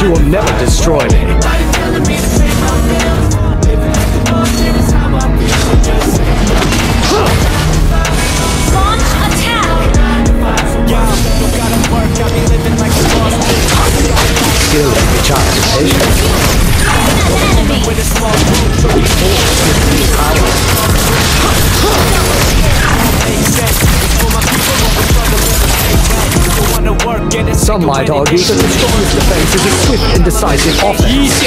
you will never destroy me. Some might argue that the strongest defense is a swift and decisive offense.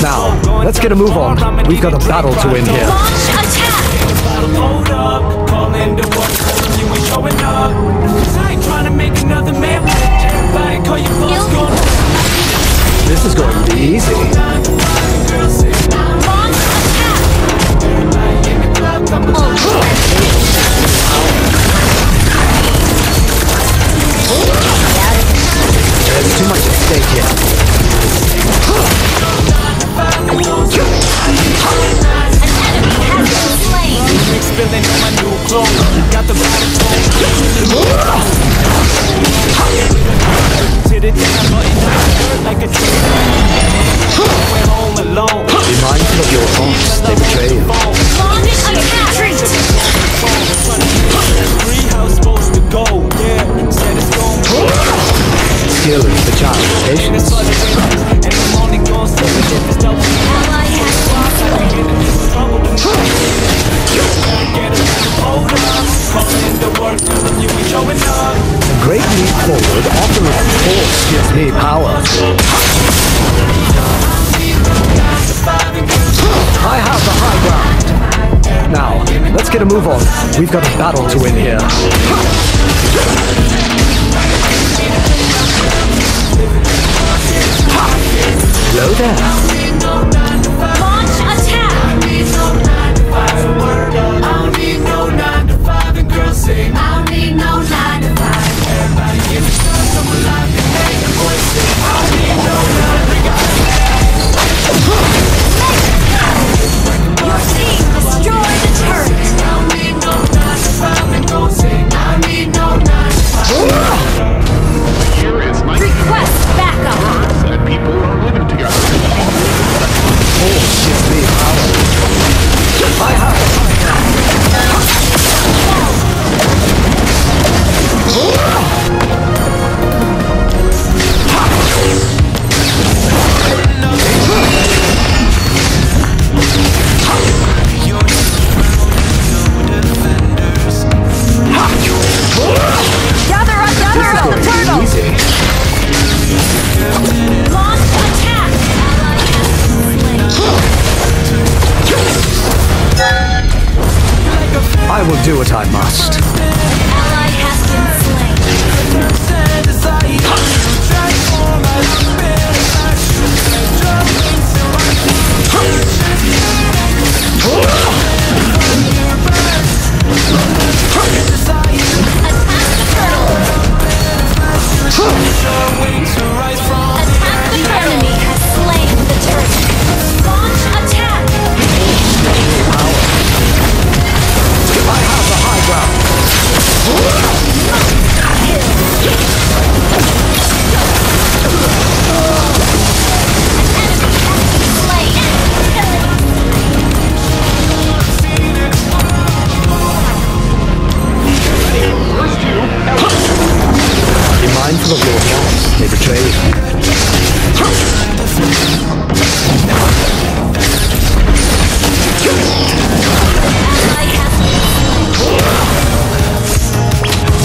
Now, let's get a move on. We've got a battle to win here. move on. We've got a battle to win here. Hello there. But what I must.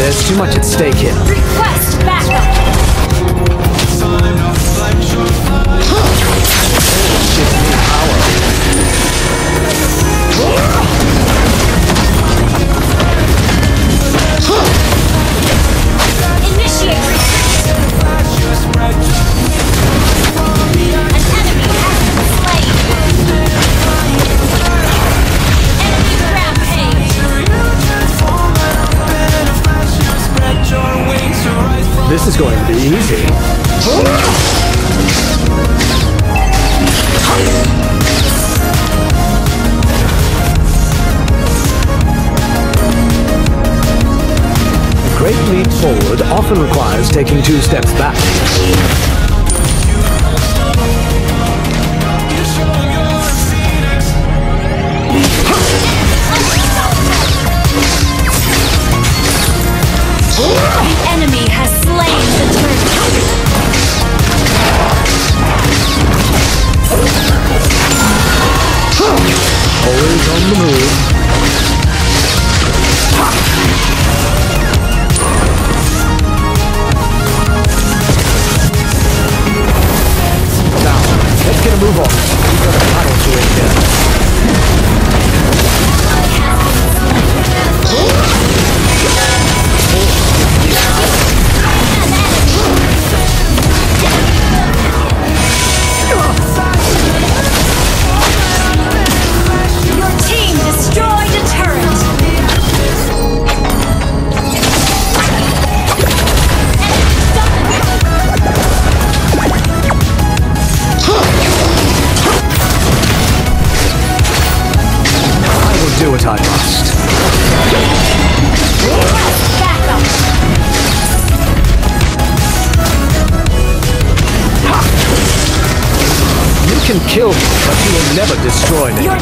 There's too much at stake here. Request backup! Power. This is going to be easy. A great leap forward often requires taking two steps back.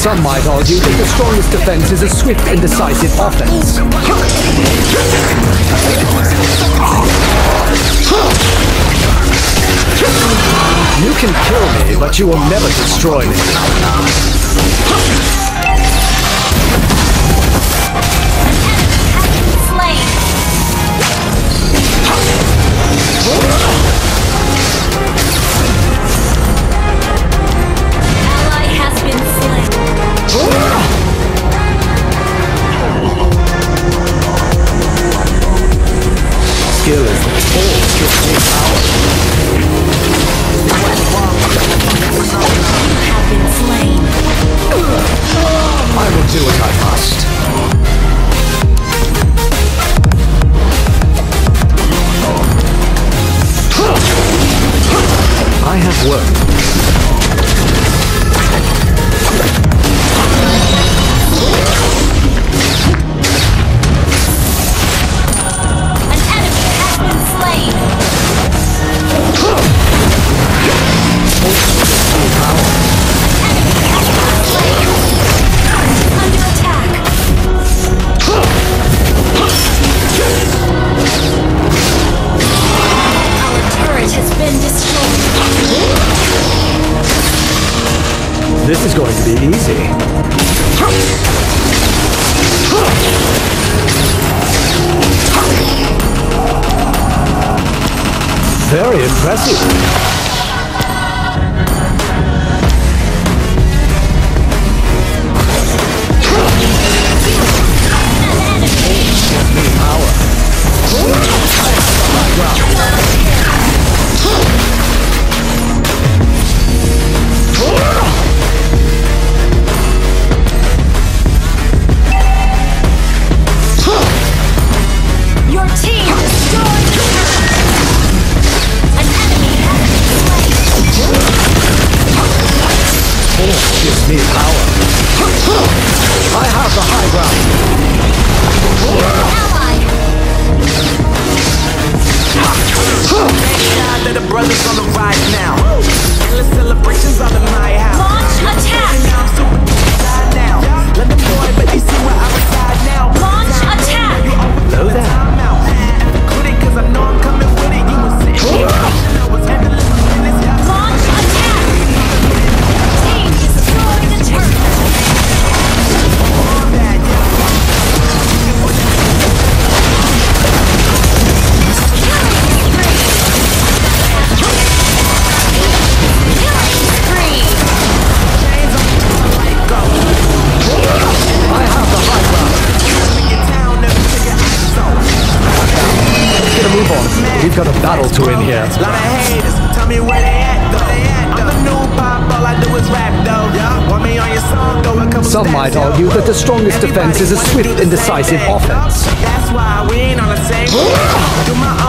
Some might argue that the strongest defense is a swift and decisive offense. You can kill me, but you will never destroy me. This is going to be easy. Very impressive. have the high ground. Thank God the brothers on the rise now. Endless celebrations out in my house. Launch attack. Now I'm super now. Let the boy, but you see where I was might argue that the strongest defense is a swift and decisive offense.